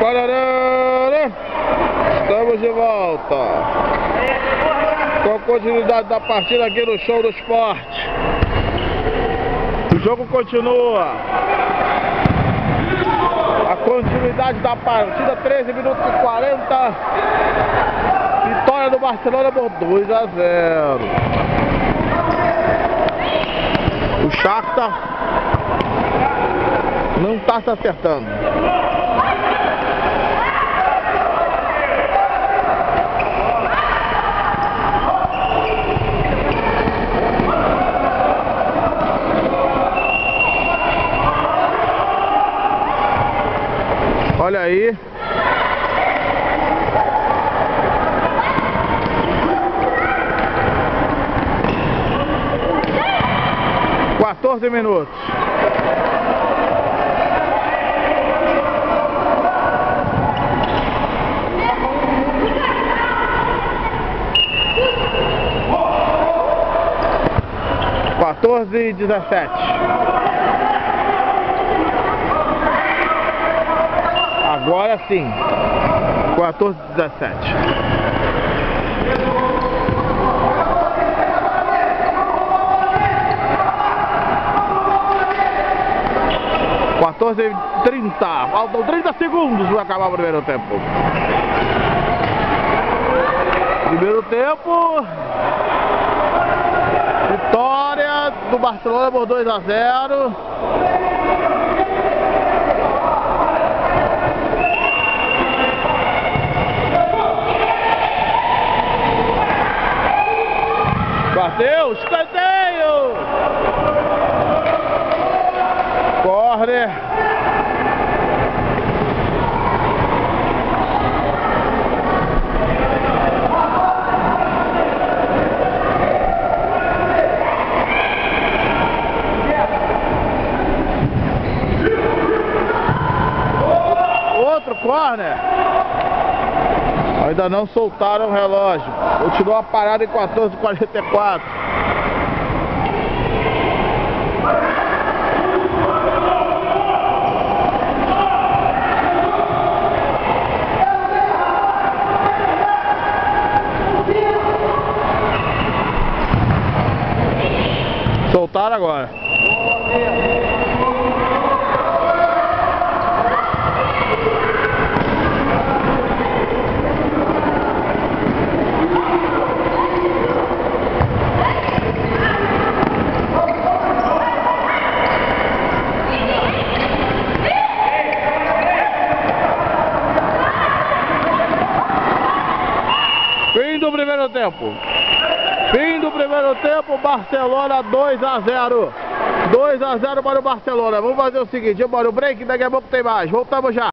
Pararara. Estamos de volta. Com a continuidade da partida aqui no Show do Esporte. O jogo continua. A continuidade da partida, 13 minutos e 40. Vitória do Barcelona por 2 a 0. O Shakhtar não está se acertando. Olha aí. Quatorze minutos. Quatorze e dezessete. Agora sim. 14 17. Quatorze e trinta. Faltam 30 segundos para acabar o primeiro tempo. Primeiro tempo. Vitória do Barcelona por 2 a 0. Bateu, escanteio! Corner. Outro corner. Ainda não soltaram o relógio. Continua parado em 14h44. Soltaram agora. Fim do primeiro tempo. Fim do primeiro tempo, Barcelona 2 a 0. 2 a 0 para o Barcelona. Vamos fazer o seguinte, bora o break, daqui a pouco tem mais. Voltamos já.